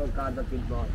bancada aqui de nós.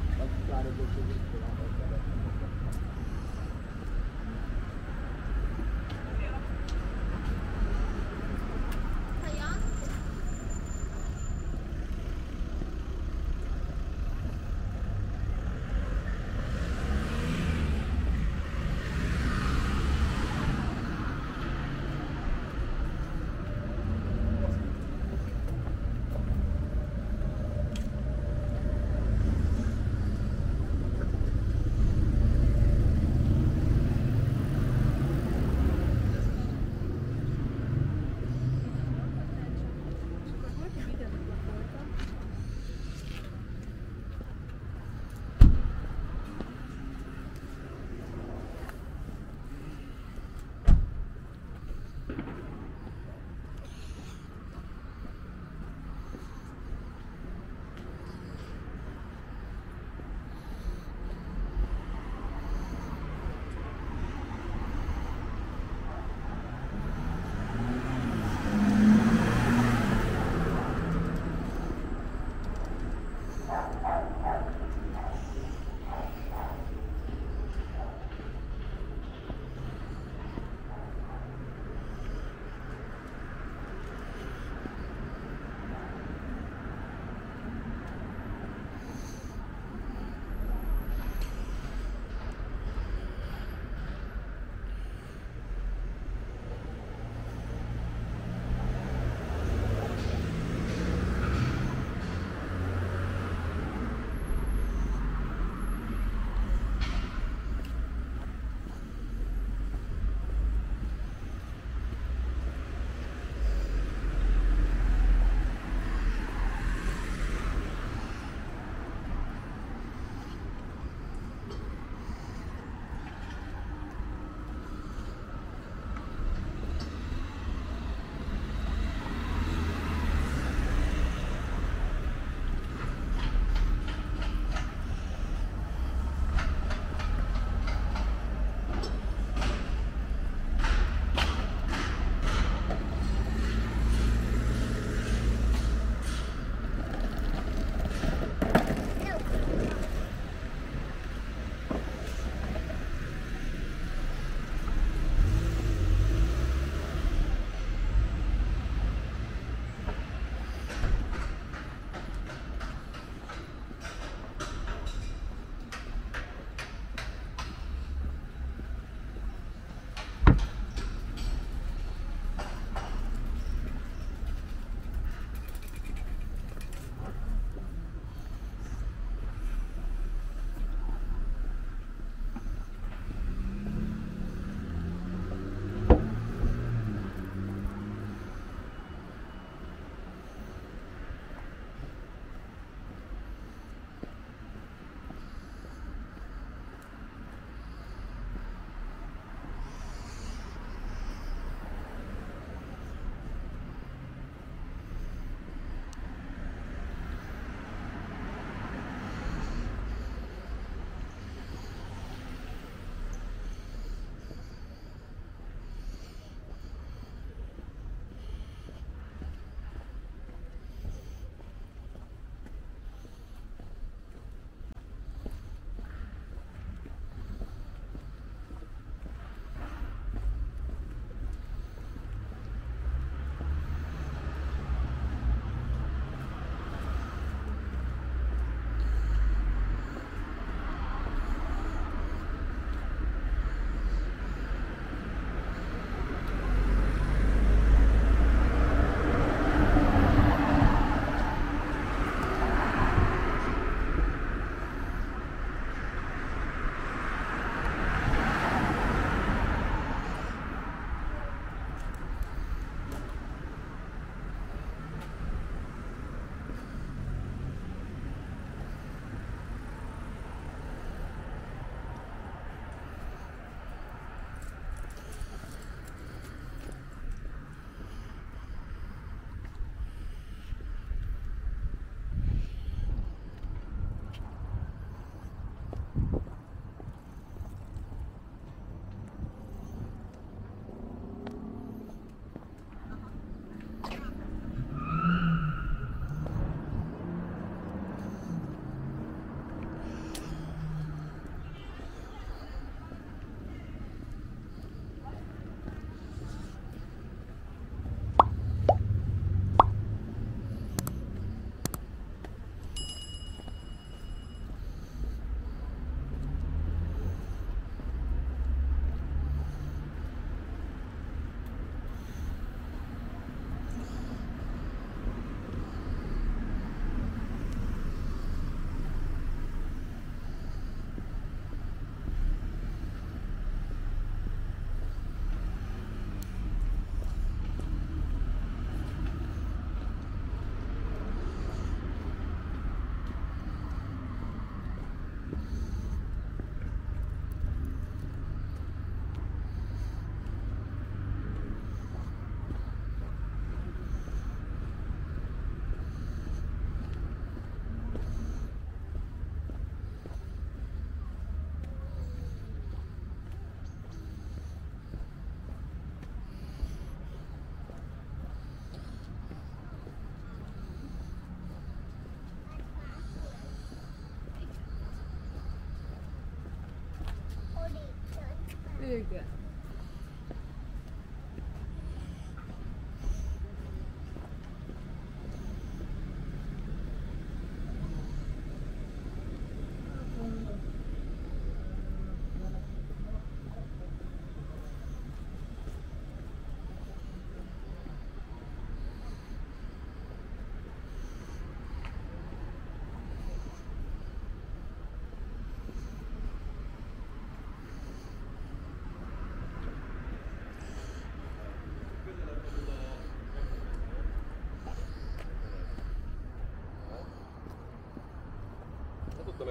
very good.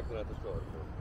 Campeonato Histórico.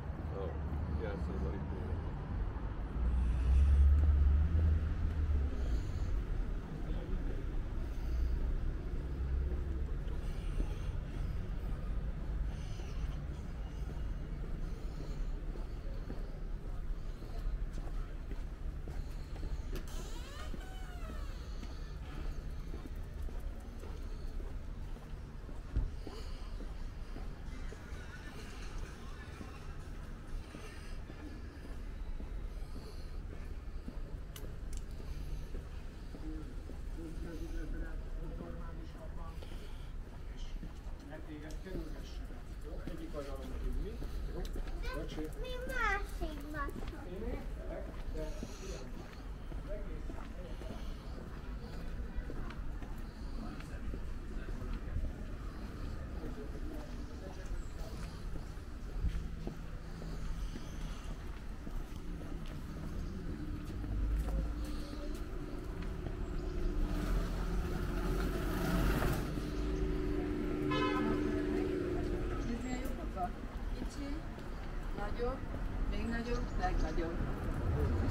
Egyik oldalon hívni. Bocsi. Mi másik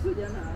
时间呢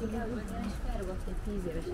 cigány, felrugott egy tíz éves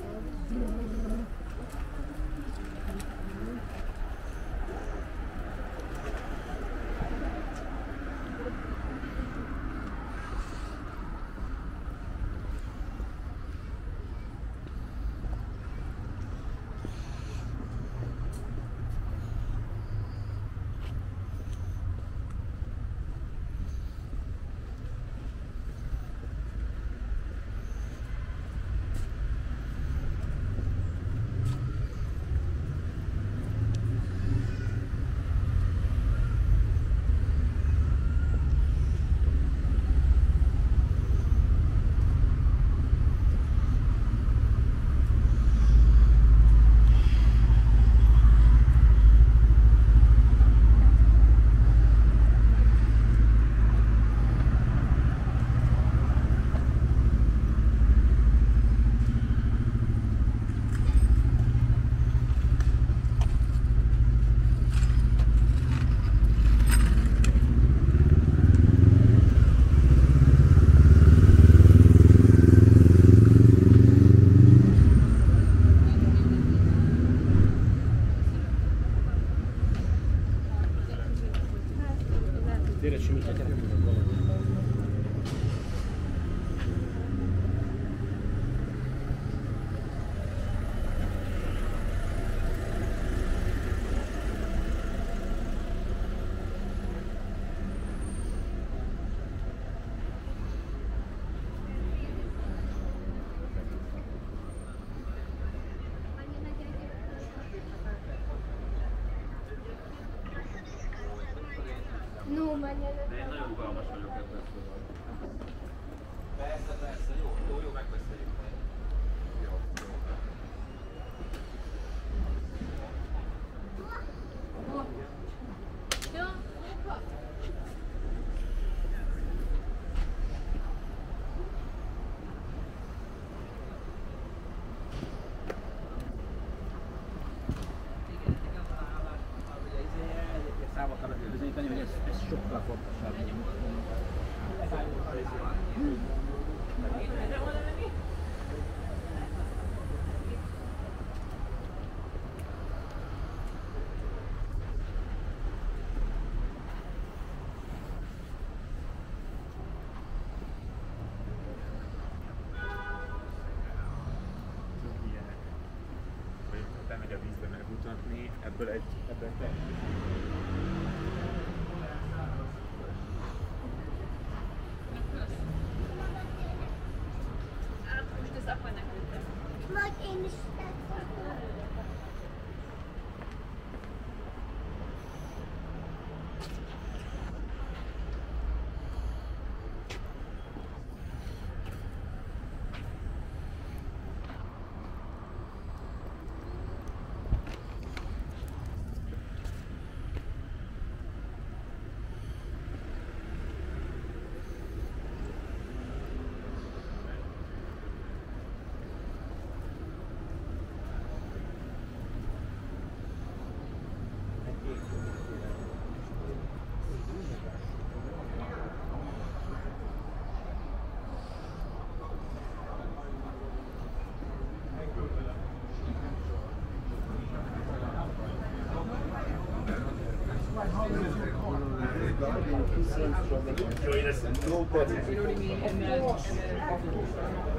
megy a vízbe megmutatni, ebből egy, ebből egy Nobody. You know what I mean? And then, and then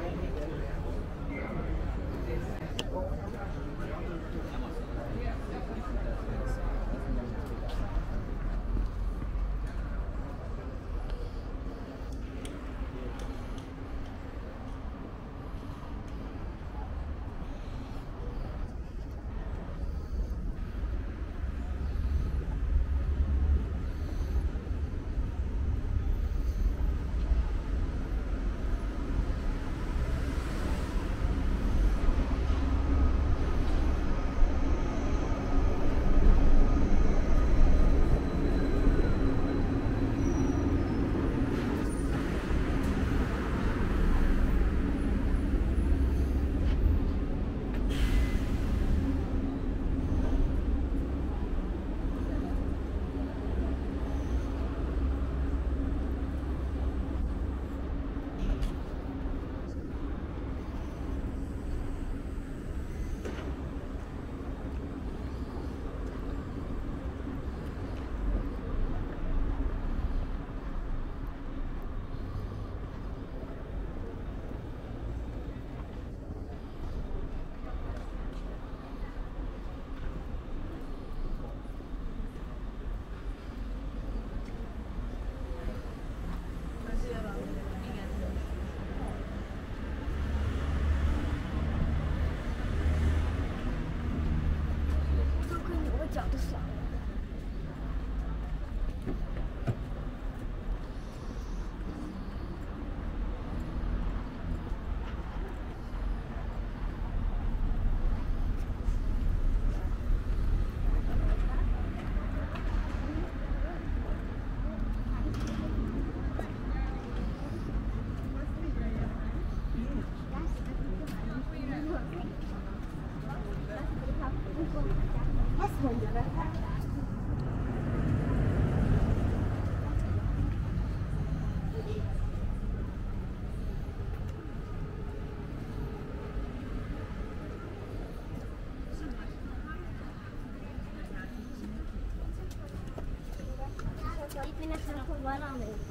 皆さん、ここ笑うのよ。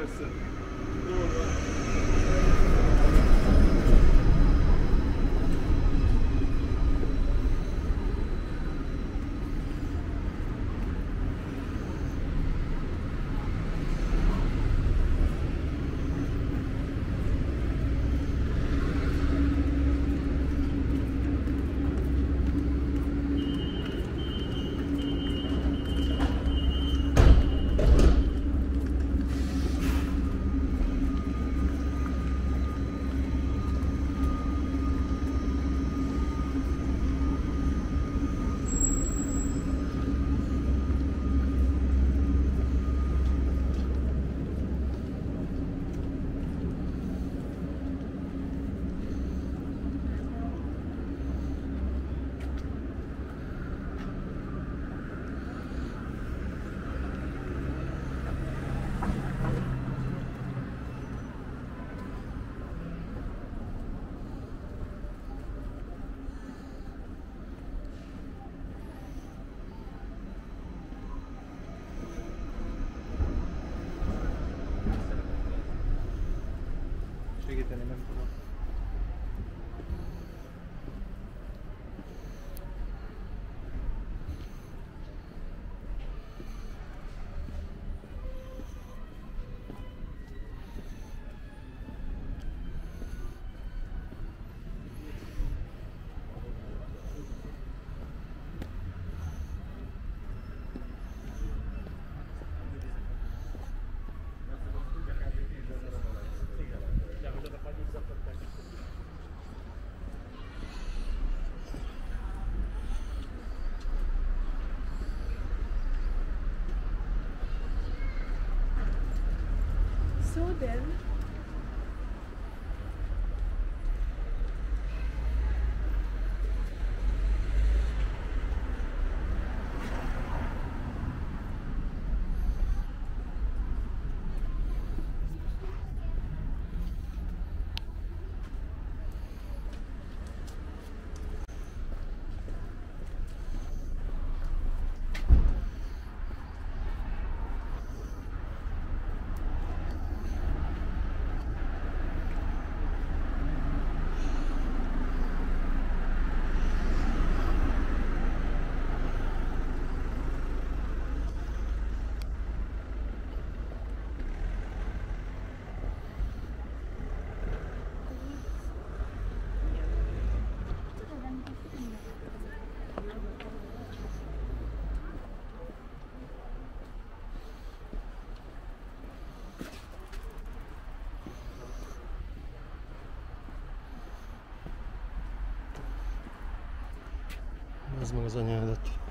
Yes, sir. open. rozmrożenia lotów.